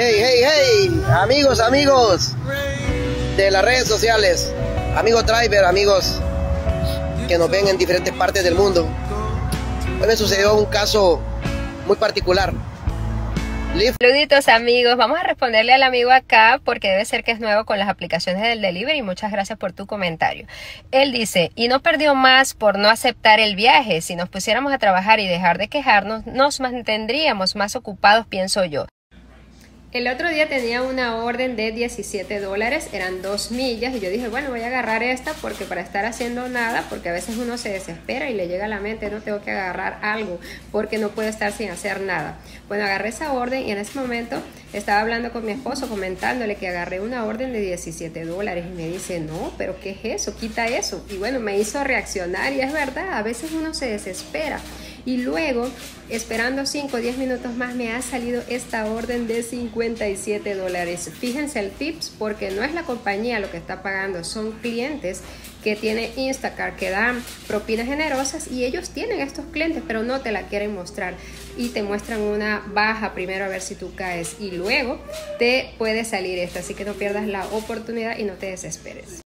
Hey, hey, hey, amigos, amigos de las redes sociales, amigos driver, amigos que nos ven en diferentes partes del mundo. Hoy me sucedió un caso muy particular. Saluditos amigos, vamos a responderle al amigo acá porque debe ser que es nuevo con las aplicaciones del delivery. Muchas gracias por tu comentario. Él dice, y no perdió más por no aceptar el viaje. Si nos pusiéramos a trabajar y dejar de quejarnos, nos mantendríamos más ocupados, pienso yo. El otro día tenía una orden de 17 dólares, eran dos millas y yo dije, bueno, voy a agarrar esta porque para estar haciendo nada, porque a veces uno se desespera y le llega a la mente, no tengo que agarrar algo porque no puedo estar sin hacer nada. Bueno, agarré esa orden y en ese momento estaba hablando con mi esposo comentándole que agarré una orden de 17 dólares y me dice, no, pero ¿qué es eso? Quita eso. Y bueno, me hizo reaccionar y es verdad, a veces uno se desespera. Y luego, esperando 5 o 10 minutos más, me ha salido esta orden de 57 dólares. Fíjense el tips porque no es la compañía lo que está pagando, son clientes que tiene Instacart que dan propinas generosas y ellos tienen estos clientes pero no te la quieren mostrar. Y te muestran una baja primero a ver si tú caes y luego te puede salir esta. Así que no pierdas la oportunidad y no te desesperes